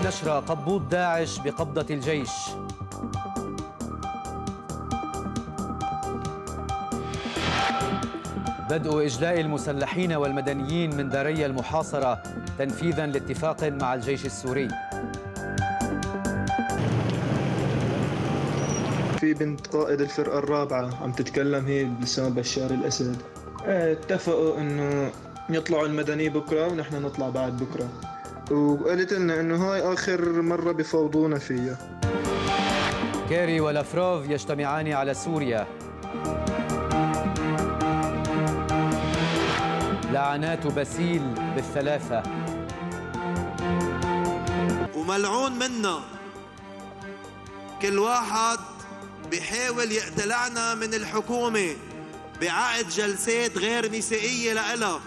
النشرة قبوط داعش بقبضة الجيش. بدء إجلاء المسلحين والمدنيين من داري المحاصرة تنفيذا لاتفاق مع الجيش السوري. في بنت قائد الفرقة الرابعة عم تتكلم هي بلسان بشار الأسد. اتفقوا إنه يطلعوا المدني بكرة ونحن نطلع بعد بكرة. وقالت لنا انه هاي آخر مرة بفوضونا فيها. كيري ولافروف يجتمعان على سوريا. لعنات باسيل بالثلاثة. وملعون منا. كل واحد بيحاول يقتلعنا من الحكومة بعقد جلسات غير نسائية لإلها.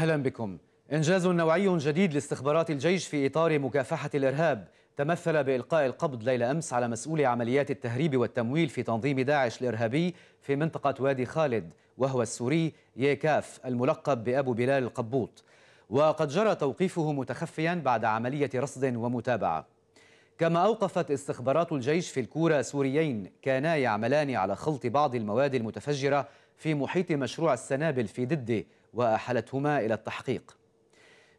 أهلا بكم. إنجاز نوعي جديد لاستخبارات الجيش في إطار مكافحة الإرهاب. تمثل بإلقاء القبض ليلة أمس على مسؤول عمليات التهريب والتمويل في تنظيم داعش الإرهابي في منطقة وادي خالد وهو السوري ييكاف الملقب بأبو بلال القبوط. وقد جرى توقيفه متخفيا بعد عملية رصد ومتابعة. كما أوقفت استخبارات الجيش في الكورة سوريين كانا يعملان على خلط بعض المواد المتفجرة في محيط مشروع السنابل في ددة وأحلتهما إلى التحقيق.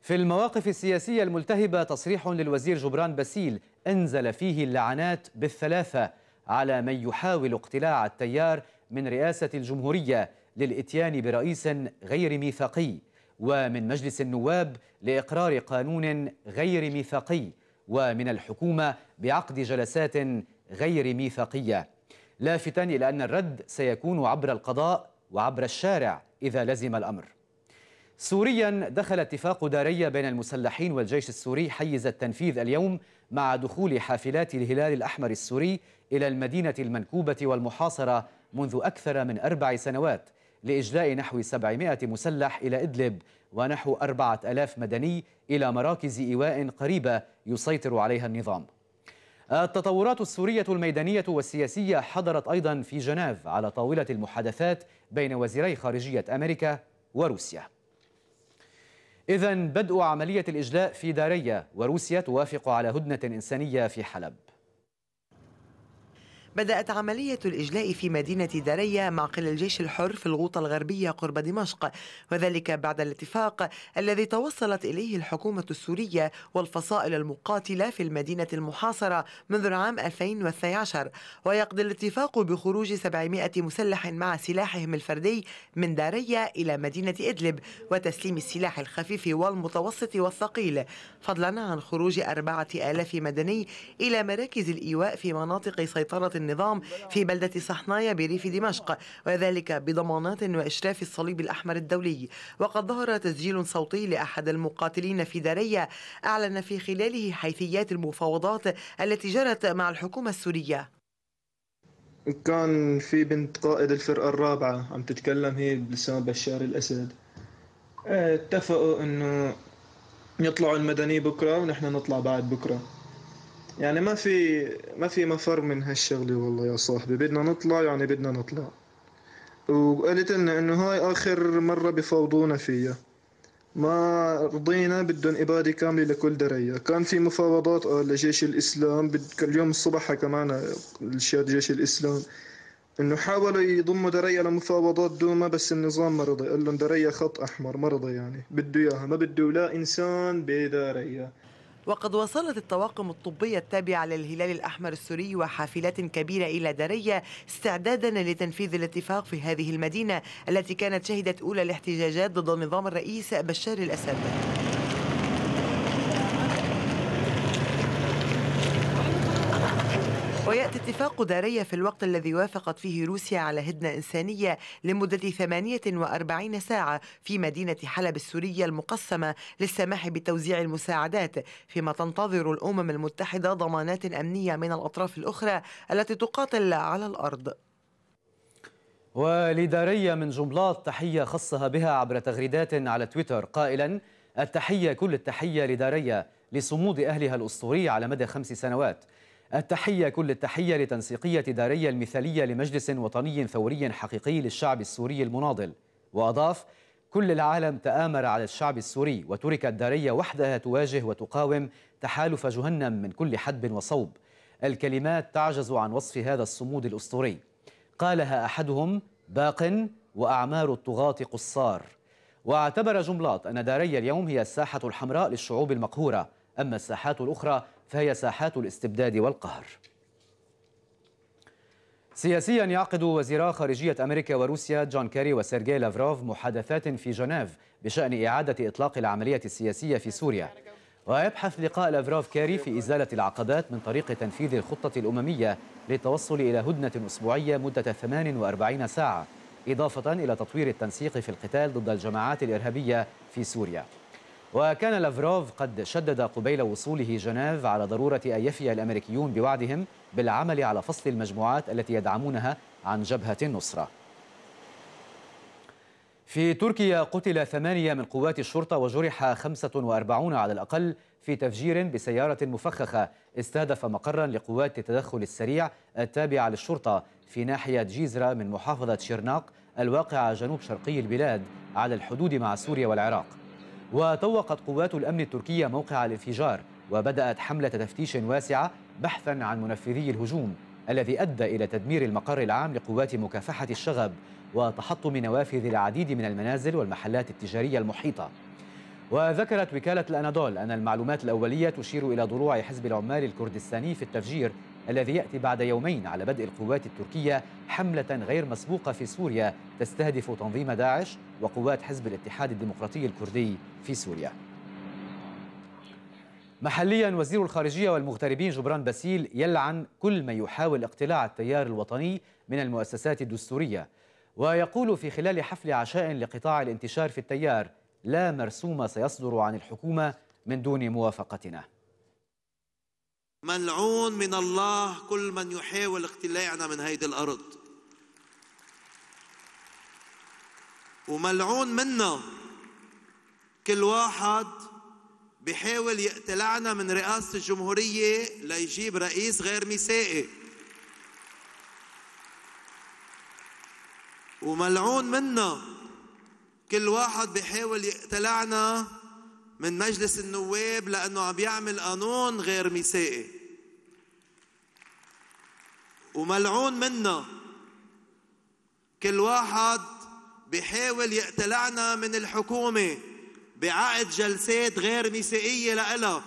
في المواقف السياسية الملتهبة تصريح للوزير جبران باسيل أنزل فيه اللعنات بالثلاثة على من يحاول اقتلاع التيار من رئاسة الجمهورية للإتيان برئيس غير ميثاقي ومن مجلس النواب لإقرار قانون غير ميثاقي ومن الحكومة بعقد جلسات غير ميثاقية. لافتا إلى أن الرد سيكون عبر القضاء وعبر الشارع إذا لزم الأمر. سوريا دخل اتفاق دارية بين المسلحين والجيش السوري حيز التنفيذ اليوم مع دخول حافلات الهلال الأحمر السوري إلى المدينة المنكوبة والمحاصرة منذ أكثر من أربع سنوات لإجلاء نحو 700 مسلح إلى إدلب ونحو 4000 مدني إلى مراكز إيواء قريبة يسيطر عليها النظام. التطورات السورية الميدانية والسياسية حضرت أيضا في جنيف على طاولة المحادثات بين وزيري خارجية أمريكا وروسيا. إذا بدء عملية الإجلاء في دارية وروسيا توافق على هدنة إنسانية في حلب. بدأت عملية الإجلاء في مدينة دارية معقل الجيش الحر في الغوطة الغربية قرب دمشق وذلك بعد الاتفاق الذي توصلت إليه الحكومة السورية والفصائل المقاتلة في المدينة المحاصرة منذ العام 2012 ويقضي الاتفاق بخروج 700 مسلح مع سلاحهم الفردي من دارية إلى مدينة إدلب وتسليم السلاح الخفيف والمتوسط والثقيل. فضلا عن خروج 4000 مدني إلى مراكز الإيواء في مناطق سيطرة النظام في بلدة صحنايا بريف دمشق وذلك بضمانات وإشراف الصليب الأحمر الدولي. وقد ظهر تسجيل صوتي لأحد المقاتلين في دارية أعلن في خلاله حيثيات المفاوضات التي جرت مع الحكومة السورية. كان في بنت قائد الفرقة الرابعة عم تتكلم هي بلسان بشار الأسد. اتفقوا إنه يطلعوا المدني بكرة ونحن نطلع بعد بكرة. يعني ما في ما في مفر من هالشغلة والله يا صاحبي. بدنا نطلع يعني بدنا نطلع. وقالت لنا إنه هاي آخر مرة بفوضونا فيها. ما رضينا بدهم إبادة كاملة لكل درية. كان في مفاوضات آه لجيش الإسلام. بد... اليوم الصبح حكى معنا الشياد جيش الإسلام. إنه حاولوا يضموا درية لمفاوضات دوما بس النظام ما رضى. قال لهم درية خط أحمر ما رضى يعني. بده إياها. ما بده لا إنسان بدارية. وقد وصلت الطواقم الطبية التابعة للهلال الأحمر السوري وحافلات كبيرة إلى درية استعدادا لتنفيذ الاتفاق في هذه المدينة التي كانت شهدت أولى الاحتجاجات ضد نظام الرئيس بشار الأسد. ويأتي اتفاق دارية في الوقت الذي وافقت فيه روسيا على هدنة إنسانية لمدة 48 ساعة في مدينة حلب السورية المقسمة للسماح بتوزيع المساعدات فيما تنتظر الأمم المتحدة ضمانات أمنية من الأطراف الأخرى التي تقاتل على الأرض. ولدارية من جملات تحية خصها بها عبر تغريدات على تويتر قائلا التحية كل التحية لدارية لصمود أهلها الأسطوري على مدى خمس سنوات. التحية كل التحية لتنسيقية دارية المثالية لمجلس وطني ثوري حقيقي للشعب السوري المناضل. وأضاف كل العالم تآمر على الشعب السوري وتركت دارية وحدها تواجه وتقاوم تحالف جهنم من كل حدب وصوب. الكلمات تعجز عن وصف هذا الصمود الأسطوري. قالها أحدهم باق وأعمار الطغاة قصار. واعتبر جملات أن داري اليوم هي الساحة الحمراء للشعوب المقهورة. أما الساحات الأخرى فهي ساحات الاستبداد والقهر. سياسيا يعقد وزيرا خارجية أمريكا وروسيا جون كيري وسيرجي لافروف محادثات في جنيف بشأن إعادة إطلاق العملية السياسية في سوريا. ويبحث لقاء لافروف كيري في إزالة العقبات من طريق تنفيذ الخطة الأممية للتوصل إلى هدنة أسبوعية مدة 48 ساعة إضافة إلى تطوير التنسيق في القتال ضد الجماعات الإرهابية في سوريا. وكان لافروف قد شدد قبيل وصوله جنيف على ضرورة أن يفي الأمريكيون بوعدهم بالعمل على فصل المجموعات التي يدعمونها عن جبهة النصرة. في تركيا قتل ثمانية من قوات الشرطة وجرح 45 على الأقل في تفجير بسيارة مفخخة استهدف مقرا لقوات التدخل السريع التابعة للشرطة في ناحية جيزرة من محافظة شيرناق الواقعة جنوب شرقي البلاد على الحدود مع سوريا والعراق. وطوقت قوات الأمن التركية موقع الانفجار وبدأت حملة تفتيش واسعة بحثا عن منفذي الهجوم الذي أدى إلى تدمير المقر العام لقوات مكافحة الشغب وتحطم نوافذ العديد من المنازل والمحلات التجارية المحيطة. وذكرت وكالة الأنادول أن المعلومات الأولية تشير إلى ضلوع حزب العمال الكردستاني في التفجير الذي يأتي بعد يومين على بدء القوات التركية حملة غير مسبوقة في سوريا تستهدف تنظيم داعش وقوات حزب الاتحاد الديمقراطي الكردي في سوريا. محليا وزير الخارجية والمغتربين جبران باسيل يلعن كل من يحاول اقتلاع التيار الوطني من المؤسسات الدستورية. ويقول في خلال حفل عشاء لقطاع الانتشار في التيار لا مرسوم سيصدر عن الحكومة من دون موافقتنا. ملعون من الله كل من يحاول اقتلاعنا من هيدي الأرض. وملعون منا كل واحد بيحاول يقتلعنا من رئاسة الجمهورية ليجيب رئيس غير مسائي. وملعون منا كل واحد بيحاول يقتلعنا من مجلس النواب لأنه عم يعمل قانون غير مسائي وملعون منا. كل واحد بيحاول يقتلعنا من الحكومة بعقد جلسات غير مسائية لإلها.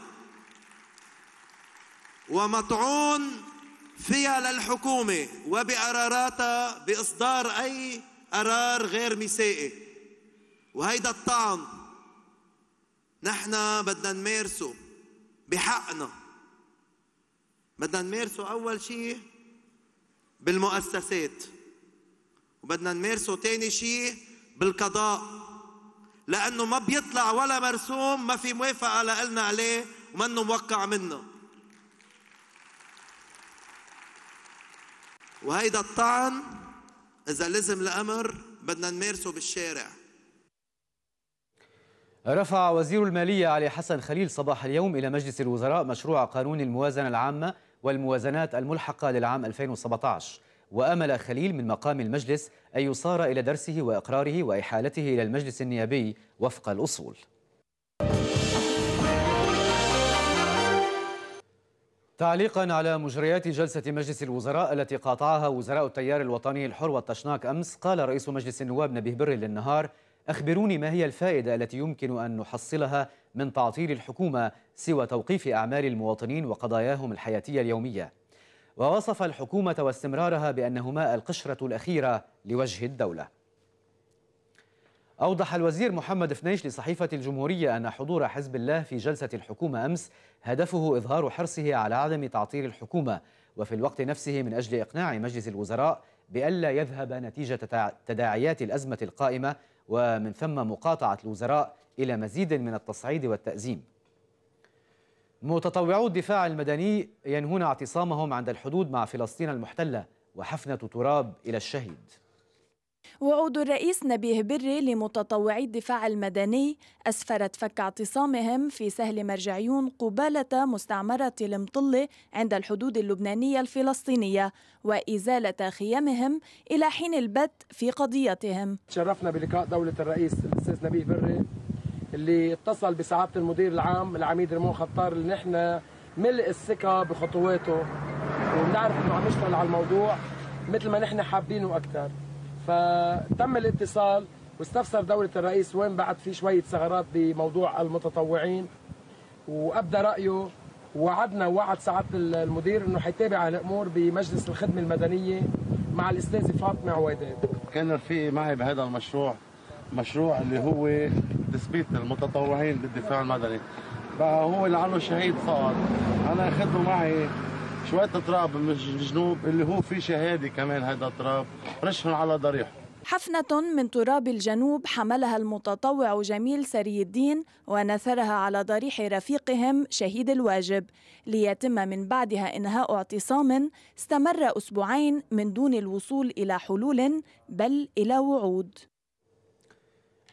ومطعون فيها للحكومة وبقراراتها بإصدار أي قرار غير مسائي وهيدا الطعن نحن بدنا نمارسه بحقنا. بدنا نمارسه أول شيء بالمؤسسات وبدنا نمارسه تاني شيء بالقضاء. لأنه ما بيطلع ولا مرسوم ما في موافقة لنا عليه ومنه موقع منا. وهيدا الطعن إذا لزم الأمر بدنا نمارسه بالشارع. رفع وزير المالية علي حسن خليل صباح اليوم إلى مجلس الوزراء مشروع قانون الموازنة العامة والموازنات الملحقة للعام 2017 وأمل خليل من مقام المجلس أن يصار إلى درسه وإقراره وإحالته إلى المجلس النيابي وفق الأصول. تعليقا على مجريات جلسة مجلس الوزراء التي قاطعها وزراء التيار الوطني الحر والتشناك أمس قال رئيس مجلس النواب نبيه بري للنهار أخبروني ما هي الفائدة التي يمكن أن نحصلها من تعطيل الحكومة سوى توقيف أعمال المواطنين وقضاياهم الحياتية اليومية. ووصف الحكومة واستمرارها بأنهما القشرة الأخيرة لوجه الدولة. أوضح الوزير محمد فنيش لصحيفة الجمهورية أن حضور حزب الله في جلسة الحكومة أمس هدفه إظهار حرصه على عدم تعطيل الحكومة وفي الوقت نفسه من أجل إقناع مجلس الوزراء بألا يذهب نتيجة تداعيات الأزمة القائمة ومن ثم مقاطعة الوزراء إلى مزيد من التصعيد والتأزيم. متطوعو الدفاع المدني ينهون اعتصامهم عند الحدود مع فلسطين المحتلة وحفنة تراب إلى الشهيد. وعود الرئيس نبيه بري لمتطوعي الدفاع المدني. أسفرت فك اعتصامهم في سهل مرجعيون قبالة مستعمرة المطلة عند الحدود اللبنانية الفلسطينية وإزالة خيامهم إلى حين البت في قضيتهم. تشرفنا بلقاء دولة الرئيس الأستاذ نبيه بري اللي اتصل بسعادة المدير العام العميد رمون خطار اللي نحن ملء الثقة بخطواته. وبنعرف إنه عم يشتغل على الموضوع مثل ما نحن حابينه أكثر فتم الاتصال واستفسر دولة الرئيس وين بعد في شوية ثغرات بموضوع المتطوعين وأبدى رأيه ووعدنا ووعد سعادة المدير أنه حيتابع الأمور بمجلس الخدمة المدنية مع الأستاذة فاطمة عويدات كان رفيقي معي بهذا المشروع مشروع اللي هو تثبيت المتطوعين بالدفاع المدني. بقى هو اللي عنه شهيد صار. أنا اخذته معي شوية تراب من الجنوب اللي هو في شهادة كمان هذا التراب رشهم على ضريحه حفنة من تراب الجنوب حملها المتطوع جميل سري الدين ونثرها على ضريح رفيقهم شهيد الواجب. ليتم من بعدها إنهاء اعتصام استمر أسبوعين من دون الوصول إلى حلول بل إلى وعود.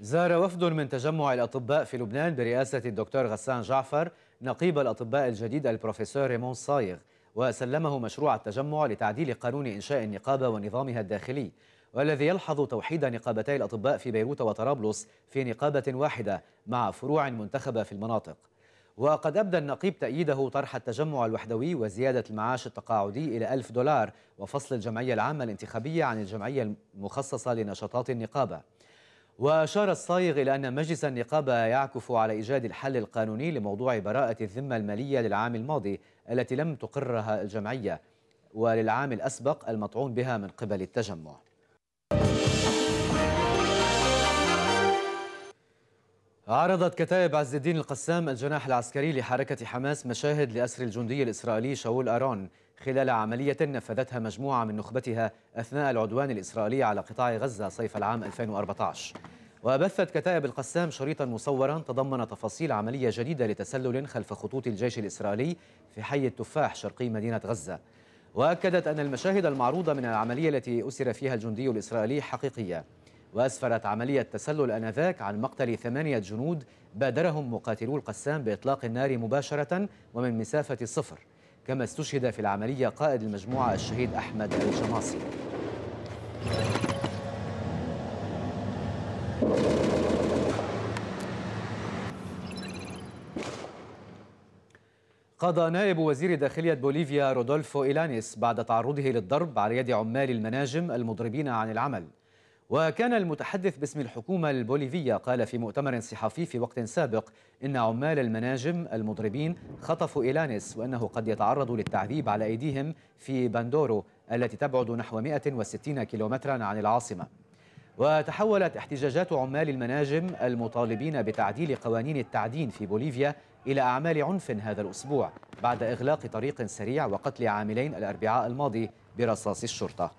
زار وفد من تجمع الأطباء في لبنان برئاسة الدكتور غسان جعفر نقيب الأطباء الجديد البروفيسور ريمون صايغ. وسلمه مشروع التجمع لتعديل قانون إنشاء النقابة ونظامها الداخلي والذي يلحظ توحيد نقابتي الأطباء في بيروت وطرابلس في نقابة واحدة مع فروع منتخبة في المناطق. وقد أبدى النقيب تأييده طرح التجمع الوحدوي وزيادة المعاش التقاعدي إلى ألف دولار وفصل الجمعية العامة الانتخابية عن الجمعية المخصصة لنشاطات النقابة. وأشار الصايغ إلى أن مجلس النقابة يعكف على إيجاد الحل القانوني لموضوع براءة الذمة المالية للعام الماضي التي لم تقرها الجمعية وللعام الأسبق المطعون بها من قبل التجمع. عرضت كتائب عز الدين القسام الجناح العسكري لحركة حماس مشاهد لأسر الجندي الإسرائيلي شاول أرون خلال عملية نفذتها مجموعة من نخبتها أثناء العدوان الإسرائيلي على قطاع غزة صيف العام 2014 وبثت كتائب القسام شريطا مصورا تضمن تفاصيل عملية جديدة لتسلل خلف خطوط الجيش الإسرائيلي في حي التفاح شرقي مدينة غزة. وأكدت أن المشاهد المعروضة من العملية التي أسر فيها الجندي الإسرائيلي حقيقية. وأسفرت عملية تسلل أنذاك عن مقتل ثمانية جنود بادرهم مقاتلو القسام بإطلاق النار مباشرة ومن مسافة الصفر كما استشهد في العملية قائد المجموعة الشهيد أحمد الجماصي قضى نائب وزير داخلية بوليفيا رودولفو إيلانيس بعد تعرضه للضرب على يد عمال المناجم المضربين عن العمل. وكان المتحدث باسم الحكومة البوليفية قال في مؤتمر صحفي في وقت سابق إن عمال المناجم المضربين خطفوا إيلانيس وأنه قد يتعرض للتعذيب على أيديهم في باندورو التي تبعد نحو 160 كيلومترا عن العاصمة. وتحولت احتجاجات عمال المناجم المطالبين بتعديل قوانين التعدين في بوليفيا إلى أعمال عنف هذا الأسبوع بعد إغلاق طريق سريع وقتل عاملين الأربعاء الماضي برصاص الشرطة.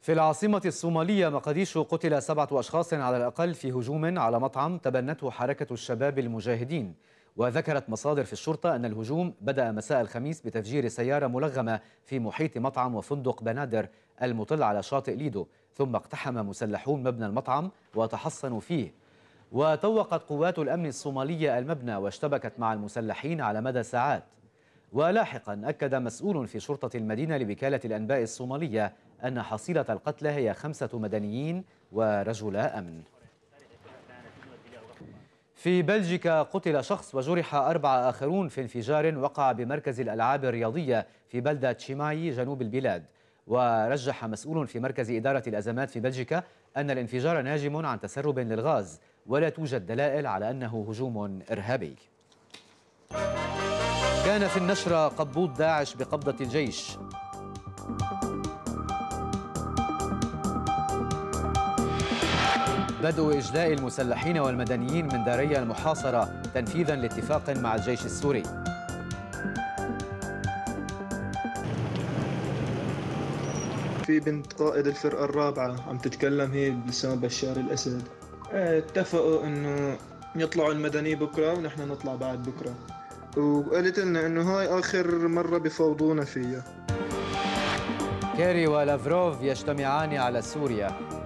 في العاصمة الصومالية مقديشو قتل سبعة أشخاص على الأقل في هجوم على مطعم تبنته حركة الشباب المجاهدين. وذكرت مصادر في الشرطة أن الهجوم بدأ مساء الخميس بتفجير سيارة ملغمة في محيط مطعم وفندق بنادر المطل على شاطئ ليدو. ثم اقتحم مسلحون مبنى المطعم وتحصنوا فيه. وطوقت قوات الأمن الصومالية المبنى واشتبكت مع المسلحين على مدى ساعات. ولاحقا أكد مسؤول في شرطة المدينة لوكالة الأنباء الصومالية أن حصيلة القتلى هي خمسة مدنيين ورجلا أمن. في بلجيكا قتل شخص وجرح أربعة آخرون في انفجار وقع بمركز الألعاب الرياضية في بلدة شيماي جنوب البلاد. ورجح مسؤول في مركز إدارة الأزمات في بلجيكا أن الانفجار ناجم عن تسرب للغاز ولا توجد دلائل على أنه هجوم إرهابي. كان في النشرة قبوض داعش بقبضة الجيش. بدء إجلاء المسلحين والمدنيين من داريا المحاصرة تنفيذا لاتفاق مع الجيش السوري. في بنت قائد الفرقة الرابعة عم تتكلم هي بلسان بشار الأسد. اتفقوا إنه يطلعوا المدني بكرة ونحن نطلع بعد بكرة. وقالت لنا إنه هاي آخر مرة بفوضونا فيها. كيري ولافروف يجتمعان على سوريا.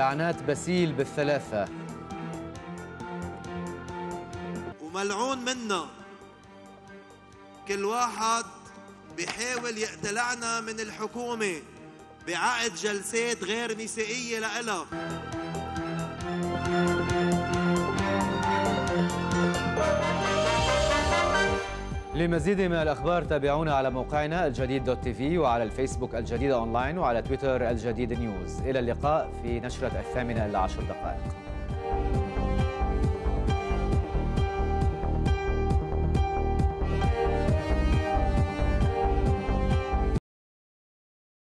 لعنات باسيل بالثلاثة. وملعون منا. كل واحد بيحاول يقتلعنا من الحكومة بعقد جلسات غير نسائية لإلها. لمزيد من الأخبار تابعونا على موقعنا الجديد dot TV وعلى الفيسبوك الجديد أونلاين وعلى تويتر الجديد news. إلى اللقاء في نشرة الثامنة إلا عشر دقائق.